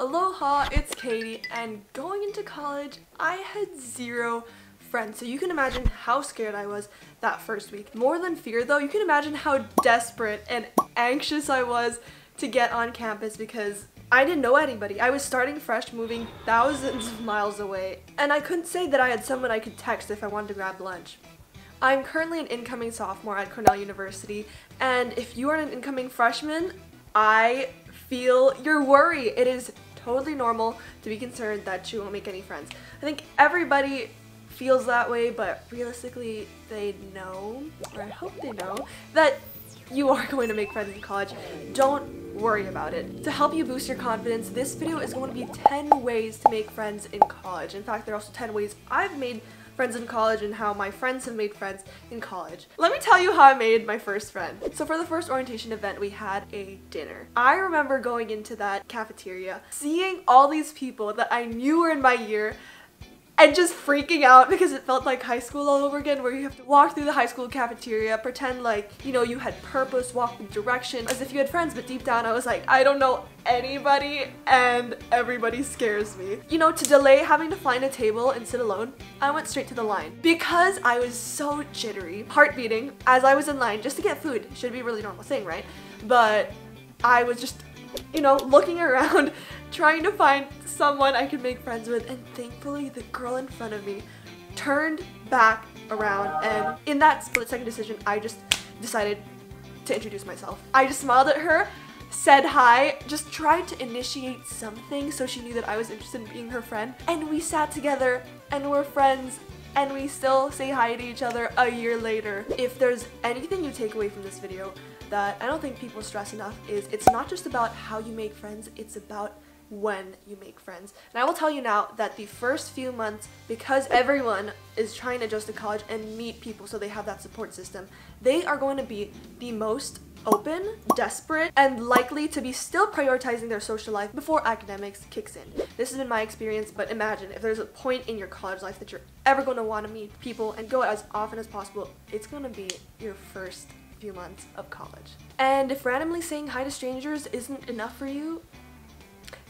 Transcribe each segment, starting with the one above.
Aloha, it's Katie, and going into college, I had zero friends. So you can imagine how scared I was that first week. More than fear though, you can imagine how desperate and anxious I was to get on campus because I didn't know anybody. I was starting fresh, moving thousands of miles away, and I couldn't say that I had someone I could text if I wanted to grab lunch. I'm currently an incoming sophomore at Cornell University, and if you are an incoming freshman, I feel your worry. It is totally normal to be concerned that you won't make any friends. I think everybody feels that way, but realistically, they know, or I hope they know, that you are going to make friends in college. Don't worry about it. To help you boost your confidence, this video is going to be 10 ways to make friends in college. In fact, there are also 10 ways I've made friends in college and how my friends have made friends in college. Let me tell you how I made my first friend. So for the first orientation event, we had a dinner. I remember going into that cafeteria, seeing all these people that I knew were in my year, and just freaking out because it felt like high school all over again where you have to walk through the high school cafeteria, pretend like, you know, you had purpose, walk with direction, as if you had friends, but deep down I was like, I don't know anybody and everybody scares me. You know, to delay having to find a table and sit alone, I went straight to the line. Because I was so jittery, heart beating, as I was in line just to get food, should be a really normal thing, right? But I was just you know, looking around, trying to find someone I could make friends with, and thankfully the girl in front of me turned back around, and in that split second decision, I just decided to introduce myself. I just smiled at her, said hi, just tried to initiate something so she knew that I was interested in being her friend, and we sat together and we're friends and we still say hi to each other a year later. If there's anything you take away from this video, that I don't think people stress enough is it's not just about how you make friends, it's about when you make friends. And I will tell you now that the first few months, because everyone is trying to adjust to college and meet people so they have that support system, they are going to be the most open, desperate, and likely to be still prioritizing their social life before academics kicks in. This has been my experience, but imagine if there's a point in your college life that you're ever going to want to meet people and go as often as possible, it's going to be your first few months of college. And if randomly saying hi to strangers isn't enough for you,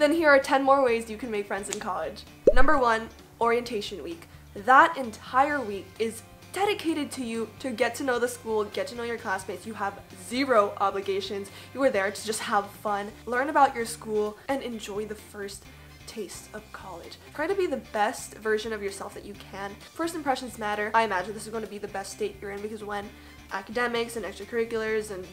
then here are 10 more ways you can make friends in college. Number one, orientation week. That entire week is dedicated to you to get to know the school, get to know your classmates. You have zero obligations. You are there to just have fun, learn about your school, and enjoy the first taste of college. Try to be the best version of yourself that you can. First impressions matter. I imagine this is going to be the best state you're in because when academics and extracurriculars and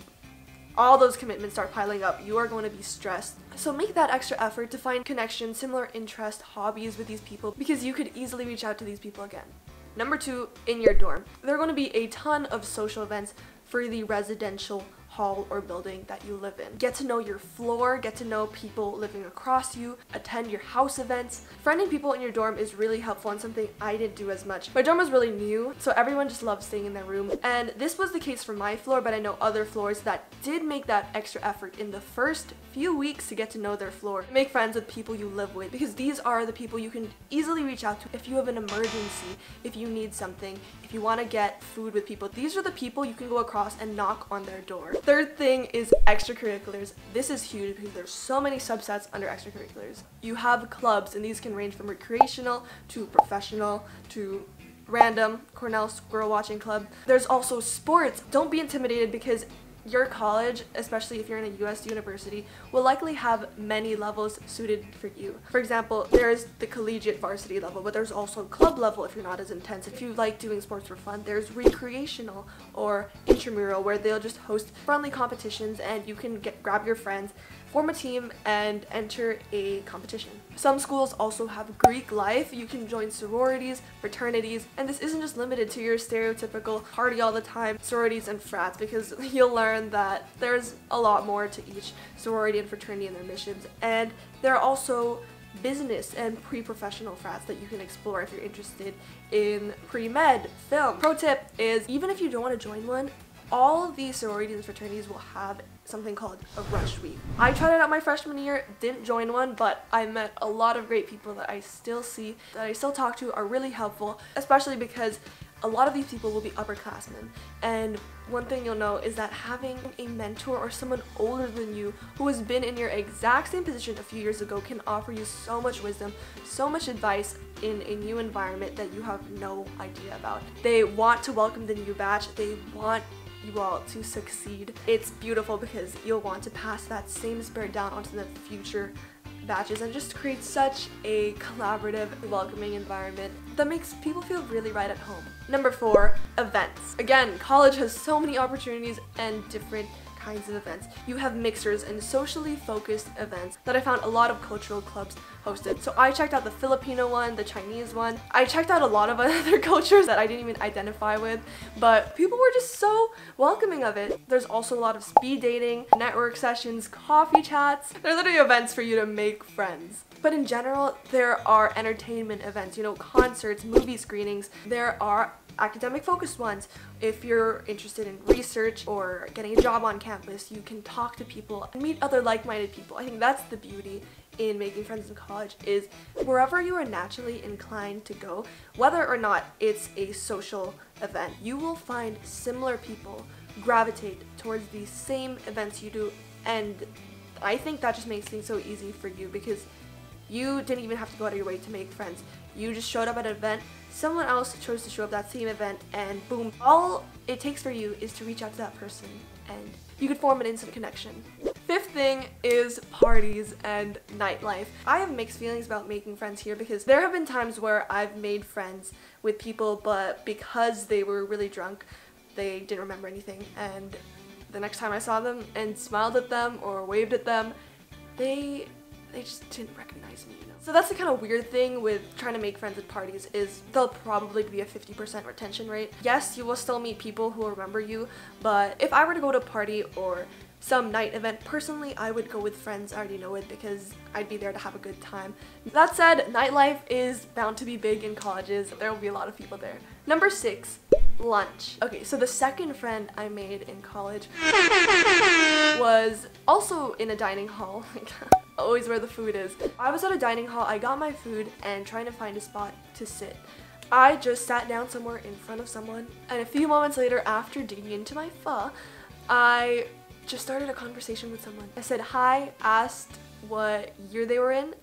all those commitments start piling up, you are going to be stressed. So make that extra effort to find connections, similar interests, hobbies with these people because you could easily reach out to these people again. Number two, in your dorm. There are going to be a ton of social events for the residential hall or building that you live in. Get to know your floor, get to know people living across you, attend your house events. Friending people in your dorm is really helpful and something I didn't do as much. My dorm was really new, so everyone just loved staying in their room. And this was the case for my floor, but I know other floors that did make that extra effort in the first few weeks to get to know their floor. Make friends with people you live with because these are the people you can easily reach out to if you have an emergency, if you need something, if you want to get food with people. These are the people you can go across and knock on their door. Third thing is extracurriculars. This is huge because there's so many subsets under extracurriculars. You have clubs and these can range from recreational to professional to random Cornell Squirrel Watching Club. There's also sports. Don't be intimidated because your college, especially if you're in a US university, will likely have many levels suited for you. For example, there's the collegiate varsity level, but there's also club level if you're not as intense. If you like doing sports for fun, there's recreational or intramural where they'll just host friendly competitions and you can get grab your friends form a team, and enter a competition. Some schools also have Greek life. You can join sororities, fraternities, and this isn't just limited to your stereotypical party all the time sororities and frats because you'll learn that there's a lot more to each sorority and fraternity and their missions. And there are also business and pre-professional frats that you can explore if you're interested in pre-med, film. Pro tip is even if you don't want to join one, all these sororities and fraternities will have something called a rush week. I tried it out my freshman year, didn't join one, but I met a lot of great people that I still see, that I still talk to are really helpful, especially because a lot of these people will be upperclassmen. And one thing you'll know is that having a mentor or someone older than you who has been in your exact same position a few years ago can offer you so much wisdom, so much advice in a new environment that you have no idea about. They want to welcome the new batch. They want you all to succeed. It's beautiful because you'll want to pass that same spirit down onto the future batches and just create such a collaborative, welcoming environment that makes people feel really right at home. Number four, events. Again, college has so many opportunities and different kinds of events. You have mixers and socially focused events that I found a lot of cultural clubs hosted. So I checked out the Filipino one, the Chinese one. I checked out a lot of other cultures that I didn't even identify with, but people were just so welcoming of it. There's also a lot of speed dating, network sessions, coffee chats. They're literally events for you to make friends. But in general, there are entertainment events, you know, concerts, movie screenings. There are academic focused ones. If you're interested in research or getting a job on campus, you can talk to people and meet other like-minded people. I think that's the beauty in making friends in college is wherever you are naturally inclined to go, whether or not it's a social event, you will find similar people gravitate towards the same events you do and I think that just makes things so easy for you because you didn't even have to go out of your way to make friends. You just showed up at an event, someone else chose to show up at that same event, and boom. All it takes for you is to reach out to that person, and you could form an instant connection. Fifth thing is parties and nightlife. I have mixed feelings about making friends here because there have been times where I've made friends with people, but because they were really drunk, they didn't remember anything, and the next time I saw them and smiled at them or waved at them, they they just didn't recognize me, you know. So that's the kind of weird thing with trying to make friends at parties is there'll probably be a 50% retention rate. Yes, you will still meet people who will remember you, but if I were to go to a party or some night event, personally I would go with friends I already know it because I'd be there to have a good time. That said, nightlife is bound to be big in colleges. There will be a lot of people there. Number six, lunch. Okay, so the second friend I made in college was also in a dining hall. always where the food is. I was at a dining hall, I got my food and trying to find a spot to sit. I just sat down somewhere in front of someone and a few moments later after digging into my pho, I just started a conversation with someone. I said hi, asked what year they were in.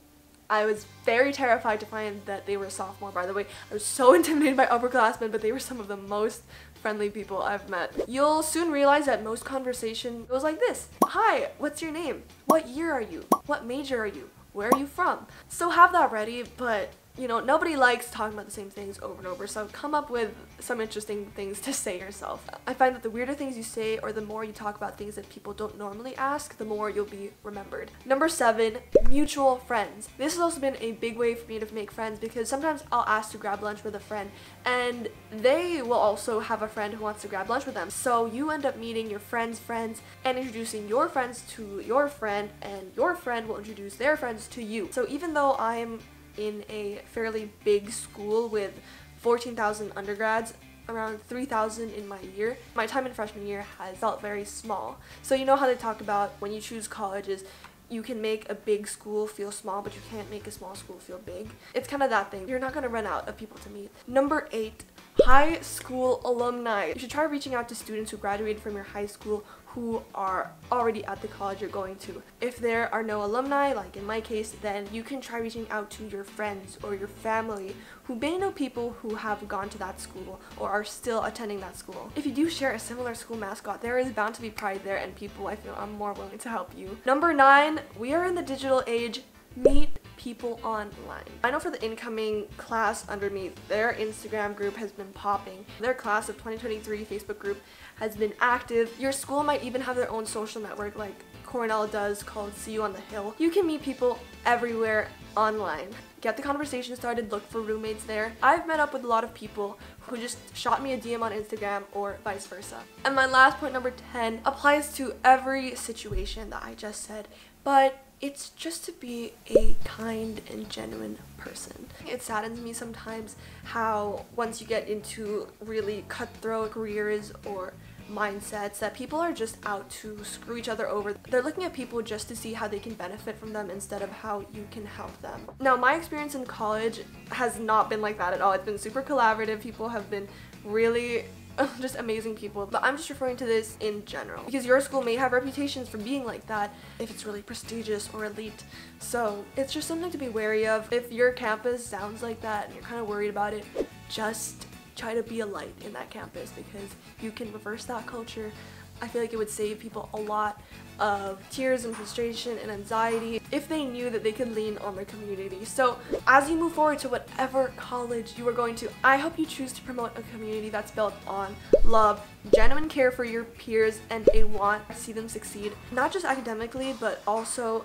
I was very terrified to find that they were a sophomore, by the way. I was so intimidated by upperclassmen, but they were some of the most friendly people I've met. You'll soon realize that most conversation goes like this. Hi, what's your name? What year are you? What major are you? Where are you from? So have that ready, but you know, nobody likes talking about the same things over and over, so come up with some interesting things to say yourself. I find that the weirder things you say or the more you talk about things that people don't normally ask, the more you'll be remembered. Number seven, mutual friends. This has also been a big way for me to make friends because sometimes I'll ask to grab lunch with a friend and they will also have a friend who wants to grab lunch with them. So you end up meeting your friend's friends and introducing your friends to your friend and your friend will introduce their friends to you. So even though I'm in a fairly big school with 14,000 undergrads, around 3,000 in my year. My time in freshman year has felt very small. So you know how they talk about when you choose colleges, you can make a big school feel small, but you can't make a small school feel big. It's kind of that thing. You're not going to run out of people to meet. Number eight, high school alumni. You should try reaching out to students who graduated from your high school who are already at the college you're going to. If there are no alumni, like in my case, then you can try reaching out to your friends or your family who may know people who have gone to that school or are still attending that school. If you do share a similar school mascot, there is bound to be pride there and people I feel are more willing to help you. Number nine, we are in the digital age. Meet people online. I know for the incoming class under me, their Instagram group has been popping. Their class of 2023 Facebook group has been active. Your school might even have their own social network like Cornell does called See You on the Hill. You can meet people everywhere online. Get the conversation started, look for roommates there. I've met up with a lot of people who just shot me a DM on Instagram or vice versa. And my last point number 10 applies to every situation that I just said, but it's just to be a kind and genuine person. It saddens me sometimes how once you get into really cutthroat careers or mindsets that people are just out to screw each other over. They're looking at people just to see how they can benefit from them instead of how you can help them. Now, my experience in college has not been like that at all. It's been super collaborative. People have been really just amazing people. But I'm just referring to this in general because your school may have reputations for being like that if it's really prestigious or elite. So it's just something to be wary of. If your campus sounds like that and you're kind of worried about it, just try to be a light in that campus because you can reverse that culture. I feel like it would save people a lot of tears and frustration and anxiety if they knew that they could lean on their community. So as you move forward to whatever college you are going to, I hope you choose to promote a community that's built on love, genuine care for your peers, and a want to see them succeed, not just academically, but also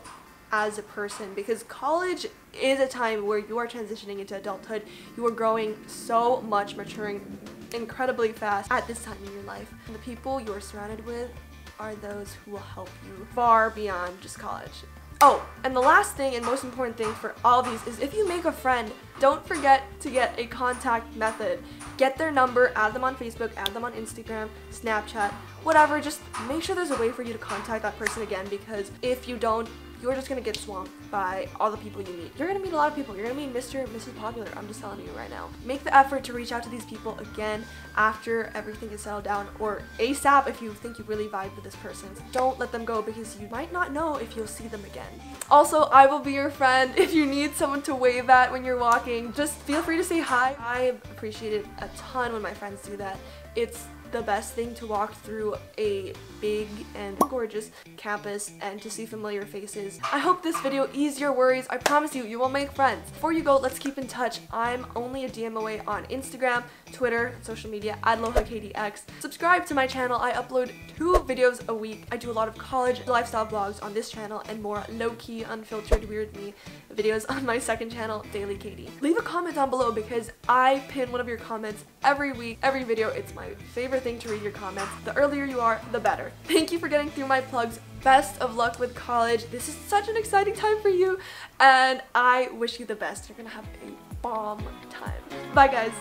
as a person because college is a time where you are transitioning into adulthood. You are growing so much, maturing incredibly fast at this time in your life. And the people you are surrounded with are those who will help you far beyond just college. Oh, and the last thing and most important thing for all these is if you make a friend, don't forget to get a contact method. Get their number, add them on Facebook, add them on Instagram, Snapchat, whatever. Just make sure there's a way for you to contact that person again because if you don't, you're just gonna get swamped by all the people you meet. You're gonna meet a lot of people. You're gonna meet Mr. and Mrs. Popular. I'm just telling you right now. Make the effort to reach out to these people again after everything is settled down or ASAP if you think you really vibe with this person. Don't let them go because you might not know if you'll see them again. Also, I will be your friend. If you need someone to wave at when you're walking, just feel free to say hi. I appreciate it a ton when my friends do that. It's the best thing to walk through a big and gorgeous campus and to see familiar faces. I hope this video eased your worries. I promise you, you will make friends. Before you go, let's keep in touch. I'm only a DM away on Instagram, Twitter, social media at. Subscribe to my channel. I upload two videos a week. I do a lot of college lifestyle vlogs on this channel and more low-key, unfiltered, weird me videos on my second channel, Daily Katie. Leave a comment down below because I pin one of your comments every week, every video. It's my favorite thing to read your comments. The earlier you are, the better. Thank you for getting through my plugs. Best of luck with college. This is such an exciting time for you and I wish you the best. You're gonna have a bomb time. Bye guys.